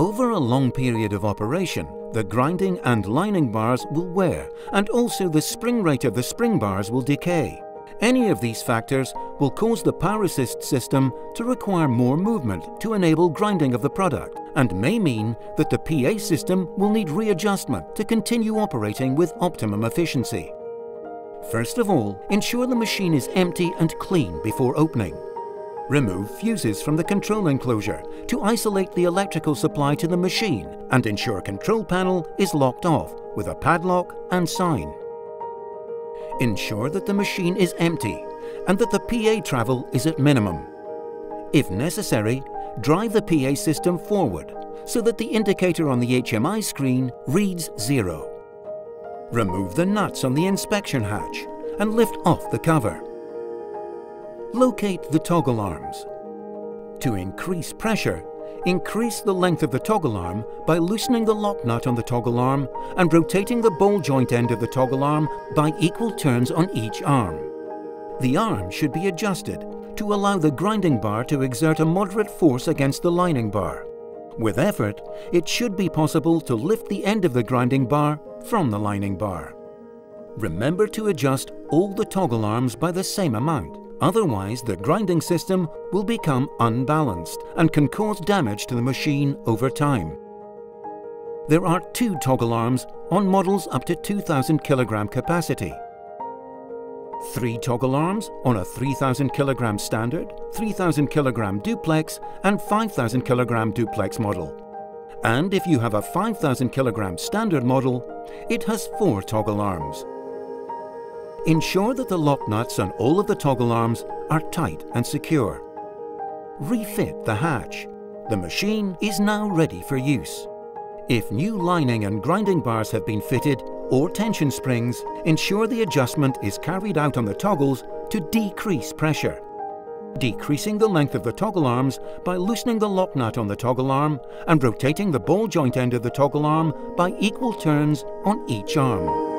Over a long period of operation, the grinding and lining bars will wear and also the spring rate of the spring bars will decay. Any of these factors will cause the power assist system to require more movement to enable grinding of the product and may mean that the PA system will need readjustment to continue operating with optimum efficiency. First of all, ensure the machine is empty and clean before opening. Remove fuses from the control enclosure to isolate the electrical supply to the machine and ensure control panel is locked off with a padlock and sign. Ensure that the machine is empty and that the PA travel is at minimum. If necessary, drive the PA system forward so that the indicator on the HMI screen reads zero. Remove the nuts on the inspection hatch and lift off the cover. Locate the toggle arms. To increase pressure, increase the length of the toggle arm by loosening the lock nut on the toggle arm and rotating the ball joint end of the toggle arm by equal turns on each arm. The arm should be adjusted to allow the grinding bar to exert a moderate force against the lining bar. With effort, it should be possible to lift the end of the grinding bar from the lining bar. Remember to adjust all the toggle arms by the same amount. Otherwise, the grinding system will become unbalanced and can cause damage to the machine over time. There are two toggle arms on models up to 2000 kg capacity. Three toggle arms on a 3000 kg standard, 3000 kg duplex and 5000 kg duplex model. And if you have a 5000 kg standard model, it has four toggle arms. Ensure that the lock nuts on all of the toggle arms are tight and secure. Refit the hatch. The machine is now ready for use. If new lining and grinding bars have been fitted or tension springs, ensure the adjustment is carried out on the toggles to decrease pressure decreasing the length of the toggle arms by loosening the lock nut on the toggle arm and rotating the ball joint end of the toggle arm by equal turns on each arm.